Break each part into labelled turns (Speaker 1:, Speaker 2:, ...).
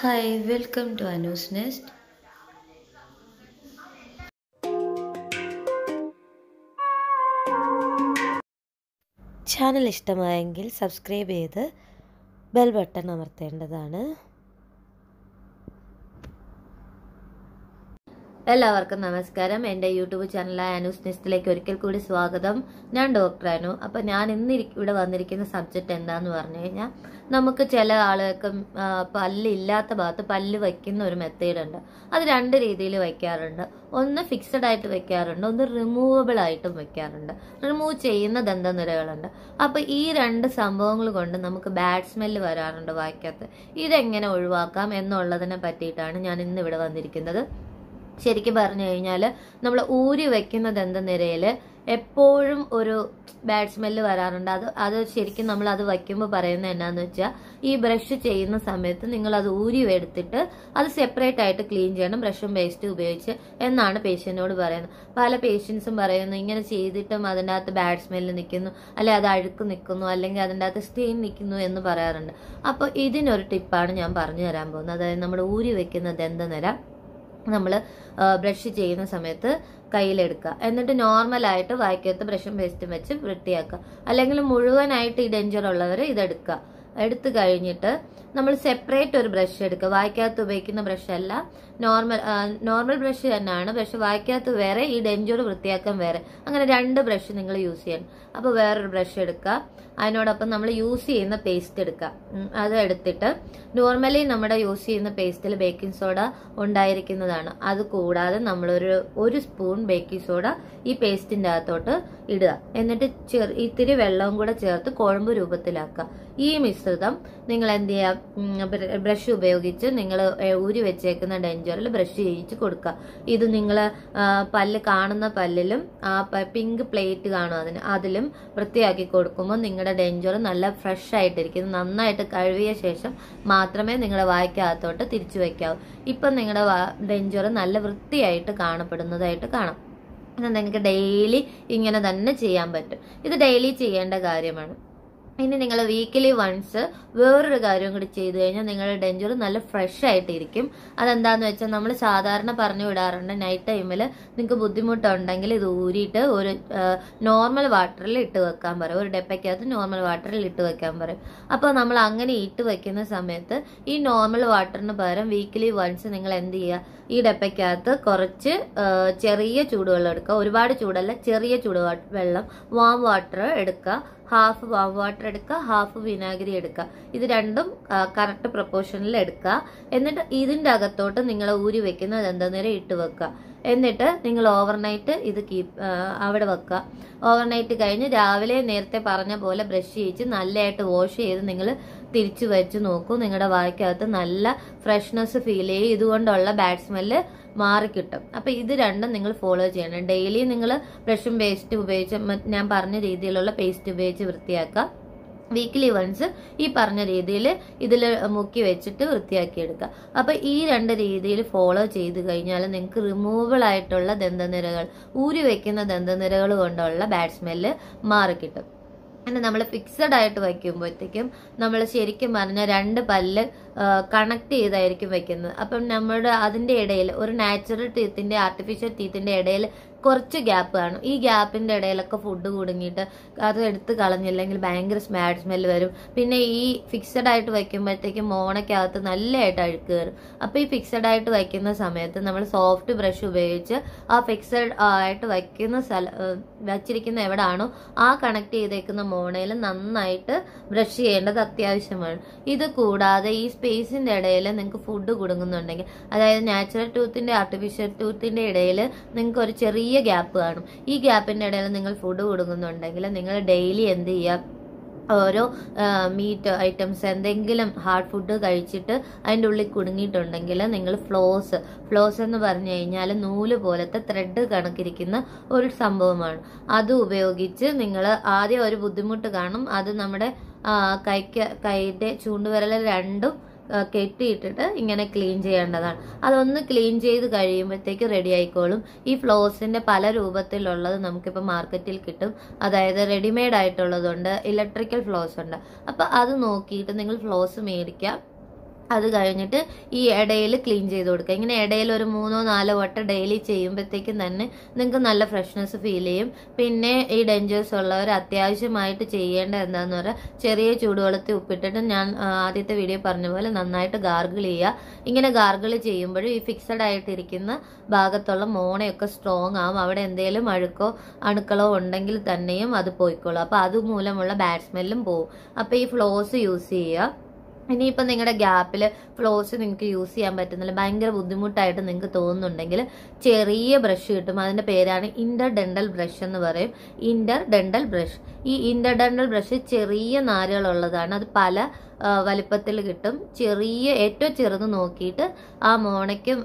Speaker 1: Hi, welcome to Anu's nest channel ഇഷ്ടമായെങ്കിൽ subscribe ചെയ്ത് bell button അമർത്തേണ്ടതാണ്.
Speaker 2: എല്ലാവർക്കും നമസ്കാരം. എന്റെ യൂട്യൂബ് ചാനലായ അനൂസ് നെസ്റ്റിലേക്ക് ഒരിക്കൽ കൂടി സ്വാഗതം. ഞാൻ ഡോക്ടർ അനു. അപ്പം ഞാൻ ഇന്ന് ഇവിടെ വന്നിരിക്കുന്ന സബ്ജക്റ്റ് എന്താന്ന് പറഞ്ഞു കഴിഞ്ഞാൽ നമുക്ക് ചില ആളുകൾക്ക് പല്ലില്ലാത്ത ഭാഗത്ത് പല്ല് വയ്ക്കുന്ന ഒരു മെത്തേഡ് ഉണ്ട്. അത് രണ്ട് രീതിയിൽ വയ്ക്കാറുണ്ട്. ഒന്ന് ഫിക്സഡ് ആയിട്ട് വയ്ക്കാറുണ്ട് ഒന്ന് റിമൂവബിൾ ആയിട്ടും വയ്ക്കാറുണ്ട്. റിമൂവ് ചെയ്യുന്ന ദന്തനിരകളുണ്ട് അപ്പം ഈ രണ്ട് സംഭവങ്ങൾ കൊണ്ട് നമുക്ക് ബാഡ് സ്മെല്ല് വരാറുണ്ട് വായിക്കാത്ത. ഇതെങ്ങനെ ഒഴിവാക്കാം എന്നുള്ളതിനെ പറ്റിയിട്ടാണ് ഞാൻ ഇന്ന് ഇവിടെ വന്നിരിക്കുന്നത്. ശരിക്കും പറഞ്ഞു കഴിഞ്ഞാൽ നമ്മൾ ഊരി വെക്കുന്നത് എന്ത നിരയിൽ എപ്പോഴും ഒരു ബാഡ് സ്മെല്ല് വരാറുണ്ട്. അത് അത് ശരിക്കും നമ്മൾ അത് വയ്ക്കുമ്പോൾ പറയുന്നത് എന്നാന്ന് വെച്ചാൽ ഈ ബ്രഷ് ചെയ്യുന്ന സമയത്ത് നിങ്ങൾ അത് ഊരി എടുത്തിട്ട് അത് സെപ്പറേറ്റ് ആയിട്ട് ക്ലീൻ ചെയ്യണം ബ്രഷും പേസ്റ്റും ഉപയോഗിച്ച് എന്നാണ് പേഷ്യന്റിനോട് പറയുന്നത്. പല പേഷ്യൻസും പറയുന്നു ഇങ്ങനെ ചെയ്തിട്ടും അതിന്റെ അകത്ത് ബാഡ് സ്മെല്ല് നിൽക്കുന്നു അല്ലെ അത് അഴുക്ക് നിൽക്കുന്നു അല്ലെങ്കിൽ അതിന്റെ അകത്ത് സ്റ്റെയിൻ നിൽക്കുന്നു എന്ന് പറയാറുണ്ട്. അപ്പോൾ ഇതിനൊരു ടിപ്പാണ് ഞാൻ പറഞ്ഞു തരാൻ പോകുന്നത്. അതായത് നമ്മൾ ഊരി വെക്കുന്ന ദന്തനിര നമ്മൾ ബ്രഷ് ചെയ്യുന്ന സമയത്ത് കയ്യിലെടുക്കുക. എന്നിട്ട് നോർമലായിട്ട് വായിക്കകത്ത് ബ്രഷും പേസ്റ്റും വെച്ച് വൃത്തിയാക്കുക. അല്ലെങ്കിൽ മുഴുവനായിട്ട് ഈ ഡെഞ്ചർ ഉള്ളവർ ഇതെടുക്കുക. എടുത്തു കഴിഞ്ഞിട്ട് നമ്മൾ സെപ്പറേറ്റ് ഒരു ബ്രഷ് എടുക്കുക. വായിക്കകത്ത് ഉപയോഗിക്കുന്ന ബ്രഷ് അല്ല. നോർമൽ നോർമൽ ബ്രഷ് തന്നെയാണ്. പക്ഷെ വായിക്കകത്ത് വേറെ ഈ ഡെഞ്ചോട് വൃത്തിയാക്കാൻ വേറെ. അങ്ങനെ രണ്ട് ബ്രഷ് നിങ്ങൾ യൂസ് ചെയ്യണം. അപ്പോൾ വേറൊരു ബ്രഷ് എടുക്കുക. അതിനോടൊപ്പം നമ്മൾ യൂസ് ചെയ്യുന്ന പേസ്റ്റ് എടുക്കുക. അത് എടുത്തിട്ട് നോർമലി നമ്മുടെ യൂസ് ചെയ്യുന്ന പേസ്റ്റിൽ ബേക്കിംഗ് സോഡ ഉണ്ടായിരിക്കുന്നതാണ്. അത് കൂടാതെ നമ്മളൊരു ഒരു സ്പൂൺ ബേക്കിംഗ് സോഡ ഈ പേസ്റ്റിന്റെ അകത്തോട്ട് ഇടുക. എന്നിട്ട് ചെറു ഇത്തിരി വെള്ളവും കൂടെ ചേർത്ത് കുഴമ്പ് രൂപത്തിലാക്കുക. ഈ മിശ്രിതം നിങ്ങൾ എന്ത് ചെയ്യുക ബ്രഷ് ഉപയോഗിച്ച് നിങ്ങൾ ഊരി വെച്ചേക്കുന്ന ഡെഞ്ചറിൽ ബ്രഷ് ചെയ്യിച്ച് കൊടുക്കുക. ഇത് നിങ്ങൾ പല്ല് കാണുന്ന പല്ലിലും ആ പിങ്ക് പ്ലേറ്റ് കാണും അതിന്. അതിലും വൃത്തിയാക്കി കൊടുക്കുമ്പോൾ നിങ്ങളുടെ ഡെഞ്ചർ നല്ല ഫ്രഷ് ആയിട്ടിരിക്കും നന്നായിട്ട് കഴുകിയ ശേഷം മാത്രമേ നിങ്ങളുടെ വായ്ക്കകത്തോട്ട് തിരിച്ചു വയ്ക്കാവൂ ഇപ്പം നിങ്ങളുടെ ഡെഞ്ചർ നല്ല വൃത്തിയായിട്ട് കാണപ്പെടുന്നതായിട്ട് കാണാം. നിങ്ങൾക്ക് ഡെയിലി ഇങ്ങനെ തന്നെ ചെയ്യാൻ പറ്റും. ഇത് ഡെയിലി ചെയ്യേണ്ട കാര്യമാണ്. ഇനി നിങ്ങൾ വീക്കിലി വൺസ് വേറൊരു കാര്യം കൂടി ചെയ്തു കഴിഞ്ഞാൽ നിങ്ങളുടെ ഡെഞ്ചുറ് നല്ല ഫ്രഷ് ആയിട്ടിരിക്കും. അതെന്താന്ന് വെച്ചാൽ നമ്മൾ സാധാരണ പറഞ്ഞു വിടാറുണ്ട് നൈറ്റ് ടൈമിൽ നിങ്ങൾക്ക് ബുദ്ധിമുട്ടുണ്ടെങ്കിൽ ഇത് ഊരിയിട്ട് ഒരു നോർമൽ വാട്ടറിൽ ഇട്ട് വെക്കാൻ പറയും. ഒരു ഡെപ്പയ്ക്കകത്ത് നോർമൽ വാട്ടറിൽ ഇട്ട് വെക്കാൻ പറയും. അപ്പോൾ നമ്മൾ അങ്ങനെ ഇട്ട് വെക്കുന്ന സമയത്ത് ഈ നോർമൽ വാട്ടറിന് പകരം വീക്കിലി വൺസ് നിങ്ങൾ എന്ത് ചെയ്യുക? ഈ ഡെപ്പയ്ക്കകത്ത് കുറച്ച് ചെറിയ ചൂടുവെള്ളം എടുക്കുക. ഒരുപാട് ചൂടല്ല ചെറിയ ചൂട് വെള്ളം വാം വാട്ടർ എടുക്കുക. ഹാഫ് വാം വാട്ടർ എടുക്കുക ഹാഫ് വിനാഗിരി എടുക്കുക. ഇത് രണ്ടും കറക്റ്റ് പ്രപ്പോർഷനിൽ എടുക്കുക. എന്നിട്ട് ഇതിന്റെ അകത്തോട്ട് നിങ്ങൾ ഊരി വെക്കുന്ന നേരം ഇട്ട് വെക്കുക. എന്നിട്ട് നിങ്ങൾ ഓവർനൈറ്റ് ഇത് കീപ്പ് അവിടെ വെക്കുക. ഓവർനൈറ്റ് കഴിഞ്ഞ് രാവിലെ നേരത്തെ പറഞ്ഞ പോലെ ബ്രഷ് ചെയ്യിച്ച് നല്ലതായിട്ട് വാഷ് ചെയ്ത് നിങ്ങൾ തിരിച്ചു വെച്ച് നോക്കൂ. നിങ്ങളുടെ വായ്ക്കകത്ത് നല്ല ഫ്രഷ്നെസ് ഫീൽ ചെയ്യും. ഇതുകൊണ്ടുള്ള ബാഡ് സ്മെല്ല് മാറിക്കിട്ടും. അപ്പൊ ഇത് രണ്ടും നിങ്ങൾ ഫോളോ ചെയ്യണം. ഡെയിലി നിങ്ങൾ ബ്രഷും പേസ്റ്റും ഉപയോഗിച്ച് ഞാൻ പറഞ്ഞ രീതിയിലുള്ള പേസ്റ്റ് ഉപയോഗിച്ച് വൃത്തിയാക്കുക. വീക്കിലി വൺസ് ഈ പറഞ്ഞ രീതിയിൽ ഇതിൽ മുക്കി വെച്ചിട്ട് വൃത്തിയാക്കി എടുക്കുക അപ്പൊ ഈ രണ്ട് രീതിയിൽ ഫോളോ ചെയ്ത് കഴിഞ്ഞാൽ നിങ്ങൾക്ക് റിമൂവബിൾ ആയിട്ടുള്ള ദന്തനിരകൾ ഊരി വെക്കുന്ന ദന്തനിരകൾ കൊണ്ടുള്ള ബാഡ് സ്മെല്ല് മാറിക്കിട്ടും. പിന്നെ നമ്മൾ ഫിക്സഡ് ആയിട്ട് വയ്ക്കുമ്പോഴത്തേക്കും നമ്മൾ ശരിക്കും പറഞ്ഞ രണ്ട് പല്ല് കണക്ട് ചെയ്തായിരിക്കും വെക്കുന്നത് അപ്പം നമ്മുടെ അതിന്റെ ഇടയിൽ ഒരു നാച്ചുറൽ ടീത്തിന്റെ ആർട്ടിഫിഷ്യൽ ടീത്തിന്റെ ഇടയിൽ കുറച്ച് ഗ്യാപ്പ് കാണും. ഈ ഗ്യാപ്പിന്റെ ഇടയിലൊക്കെ ഫുഡ് കുടുങ്ങിയിട്ട് അത് എടുത്ത് കളഞ്ഞില്ലെങ്കിൽ ഭയങ്കര സ്മാഡ് സ്മെല്ല് വരും. പിന്നെ ഈ ഫിക്സഡ് ആയിട്ട് വയ്ക്കുമ്പോഴത്തേക്കും മോണയ്ക്കകത്ത് നല്ലതായിട്ട് അഴുക്ക് കയറും. അപ്പൊ ഈ ഫിക്സഡ് ആയിട്ട് വയ്ക്കുന്ന സമയത്ത് നമ്മൾ സോഫ്റ്റ് ബ്രഷ് ഉപയോഗിച്ച് ആ ഫിക്സഡ് ആയിട്ട് വയ്ക്കുന്ന സ്ഥല വച്ചിരിക്കുന്ന എവിടാണോ ആ കണക്ട് ചെയ്തേക്കുന്ന മോണയിൽ നന്നായിട്ട് ബ്രഷ് ചെയ്യേണ്ടത് അത്യാവശ്യമാണ്. ഇത് കൂടാതെ ഈ സ്പേസിന്റെ ഇടയിൽ നിങ്ങൾക്ക് ഫുഡ് കുടുങ്ങുന്നുണ്ടെങ്കിൽ അതായത് നാച്ചുറൽ ടൂത്തിന്റെ ആർട്ടിഫിഷ്യൽ ടൂത്തിന്റെ ഇടയിൽ നിങ്ങൾക്ക് ഒരു ചെറിയ ഗ്യാപ്പ് കാണും. ഈ ഗ്യാപ്പിന്റെ ഇടയിൽ നിങ്ങൾ ഫുഡ് കൊടുക്കുന്നുണ്ടെങ്കിൽ നിങ്ങൾ ഡെയിലി എന്ത് ചെയ്യുക? ഓരോ മീറ്റ് ഐറ്റംസ് എന്തെങ്കിലും ഹാർഡ് ഫുഡ് കഴിച്ചിട്ട് അതിന്റെ ഉള്ളിൽ കുടുങ്ങിയിട്ടുണ്ടെങ്കിൽ നിങ്ങൾ ഫ്ലോസ് ഫ്ലോസ് എന്ന് പറഞ്ഞു കഴിഞ്ഞാൽ നൂൽ പോലത്തെ ത്രെഡ് കണക്കിരിക്കുന്ന ഒരു സംഭവമാണ്. അത് ഉപയോഗിച്ച് നിങ്ങൾ ആദ്യം ഒരു ബുദ്ധിമുട്ട് കാണും. അത് നമ്മുടെ കൈക്ക് കൈയുടെ ചൂണ്ടുവിരൽ രണ്ടും കെട്ടിയിട്ടിട്ട് ഇങ്ങനെ ക്ലീൻ ചെയ്യേണ്ടതാണ്. അതൊന്ന് ക്ലീൻ ചെയ്ത് കഴിയുമ്പോഴത്തേക്ക് റെഡി ആയിക്കോളും. ഈ ഫ്ലോസിന്റെ പല രൂപത്തിലുള്ളത് നമുക്കിപ്പോൾ മാർക്കറ്റിൽ കിട്ടും. അതായത് റെഡിമെയ്ഡ് ആയിട്ടുള്ളതുണ്ട് ഇലക്ട്രിക്കൽ ഫ്ലോസ് ഉണ്ട്. അപ്പോൾ അത് നോക്കിയിട്ട് നിങ്ങൾ ഫ്ലോസ് മേടിക്കാം അത് കഴിഞ്ഞിട്ട് ഈ ഇടയിൽ ക്ലീൻ ചെയ്ത് കൊടുക്കുക. ഇങ്ങനെ ഇടയിൽ ഒരു മൂന്നോ നാലോ വട്ടം ഡെയിലി ചെയ്യുമ്പോഴത്തേക്കും തന്നെ നിങ്ങൾക്ക് നല്ല ഫ്രഷ്നെസ് ഫീൽ ചെയ്യും. പിന്നെ ഈ ഡെഞ്ചേഴ്സ് ഉള്ളവർ അത്യാവശ്യമായിട്ട് ചെയ്യേണ്ട എന്താന്ന് പറഞ്ഞാൽ ചെറിയ ചൂടുവെള്ളത്തിൽ ഉപ്പിട്ടിട്ട് ഞാൻ ആദ്യത്തെ വീഡിയോ പറഞ്ഞ പോലെ നന്നായിട്ട് ഗാർഗിൾ ചെയ്യുക. ഇങ്ങനെ ഗാർഗിൾ ചെയ്യുമ്പോഴും ഈ ഫിക്സഡ് ആയിട്ടിരിക്കുന്ന ഭാഗത്തുള്ള മോണയൊക്കെ സ്ട്രോങ് ആവും. അവിടെ എന്തെങ്കിലും അഴുക്കോ അണുക്കളോ ഉണ്ടെങ്കിൽ തന്നെയും അത് പോയിക്കോളും. അപ്പൊ അതുമൂലമുള്ള ബാഡ് സ്മെല്ലും പോവും. അപ്പൊ ഈ ഫ്ലോസ് യൂസ് ചെയ്യുക. ഇനിയിപ്പോൾ നിങ്ങളുടെ ഗ്യാപ്പിൽ ഫ്ലോസ് നിങ്ങൾക്ക് യൂസ് ചെയ്യാൻ പറ്റുന്നില്ല. ഭയങ്കര ബുദ്ധിമുട്ടായിട്ട് നിങ്ങൾക്ക് തോന്നുന്നുണ്ടെങ്കിൽ ചെറിയ ബ്രഷ് കിട്ടും. അതിന്റെ പേരാണ് ഇന്റർ ഡെന്റൽ ബ്രഷ് എന്ന് പറയും. Interdental brush. ഈ ഇന്റർ ഡെന്റൽ ബ്രഷ് ചെറിയ നാരുകളുള്ളതാണ്. അത് പല വലിപ്പത്തിൽ കിട്ടും. ചെറിയ ഏറ്റവും ചെറുത് നോക്കിയിട്ട് ആ മോണയ്ക്കും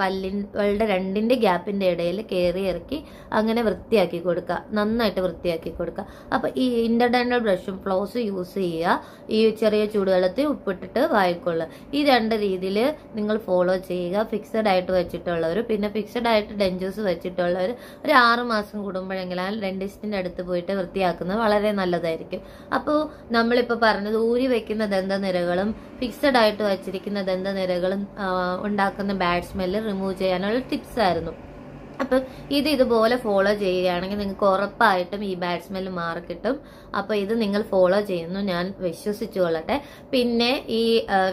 Speaker 2: പല്ലിന്റെ രണ്ടിന്റെ ഗ്യാപ്പിന്റെ ഇടയിൽ കയറി ഇറക്കി അങ്ങനെ വൃത്തിയാക്കി കൊടുക്കുക. നന്നായിട്ട് വൃത്തിയാക്കി കൊടുക്കുക. അപ്പോൾ ഈ ഇന്റർഡെന്റൽ ബ്രഷും ഫ്ലോസ് യൂസ് ചെയ്യുക. ഈ ചെറിയ ചൂടുവെള്ളത്തിൽ ഉപ്പിട്ടിട്ട് വായിക്കൊള്ളുക ഈ രണ്ട് രീതിയിൽ നിങ്ങൾ ഫോളോ ചെയ്യുക. ഫിക്സഡ് ആയിട്ട് വെച്ചിട്ടുള്ളവർ പിന്നെ ഫിക്സഡ് ആയിട്ട് ഡെഞ്ചൂസ് വെച്ചിട്ടുള്ളവർ ഒരു ആറ് മാസം കൂടുമ്പോഴെങ്കിലും ഡെന്റിസ്റ്റിന്റെ അടുത്ത് പോയിട്ട് വൃത്തിയാക്കുന്നത് വളരെ നല്ലതായിരിക്കും. അപ്പോൾ നമ്മളിപ്പോൾ പറഞ്ഞത് ഊരി വെക്കുന്ന ദന്തനിരകളും ഫിക്സഡ് ആയിട്ട് വെച്ചിരിക്കുന്ന ദന്തനിരകളും ഉണ്ടാക്കുന്ന ബാഡ് സ്മെല്ല് റിമൂവ് ചെയ്യാനുള്ള ടിപ്സ് ആയിരുന്നു. അപ്പം ഇത് ഇതുപോലെ ഫോളോ ചെയ്യുകയാണെങ്കിൽ നിങ്ങൾക്ക് ഉറപ്പായിട്ടും ഈ ബാഡ് സ്മെല്ല് മാറി കിട്ടും. അപ്പൊ ഇത് നിങ്ങൾ ഫോളോ ചെയ്യുന്നു. ഞാൻ വിശ്വസിച്ചു കൊള്ളട്ടെ. പിന്നെ ഈ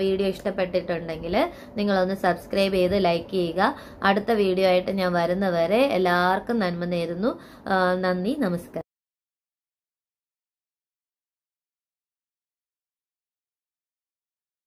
Speaker 2: വീഡിയോ ഇഷ്ടപ്പെട്ടിട്ടുണ്ടെങ്കിൽ നിങ്ങളൊന്ന് സബ്സ്ക്രൈബ് ചെയ്ത് ലൈക്ക് ചെയ്യുക. അടുത്ത വീഡിയോ ആയിട്ട് ഞാൻ വരുന്നവരെ എല്ലാവർക്കും നന്മ നേരുന്നു. നന്ദി നമസ്കാരം.